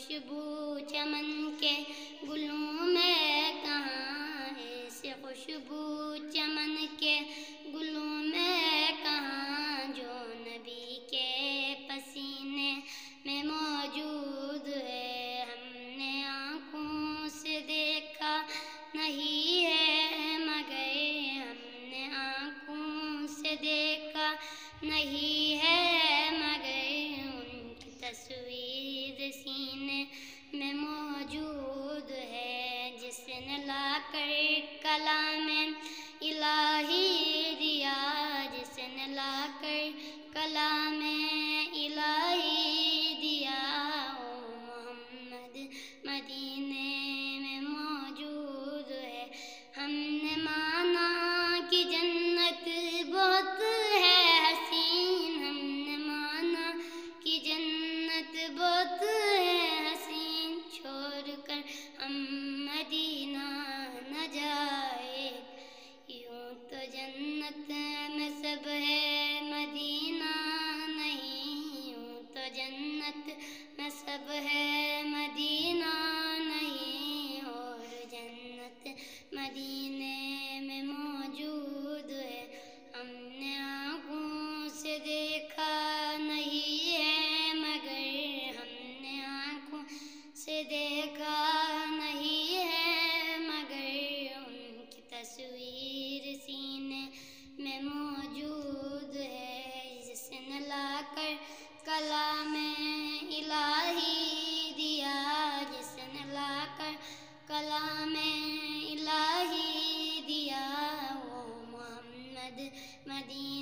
खुशबू चमन के गुलों में कहाँ ऐसी खुशबू चमन के गुलों में कहाँ जो नबी के पसीने में मौजूद है? हमने आँखों से देखा नहीं है, मगर हमने आँखों से देखा नहीं In a locker, Medina. மதீன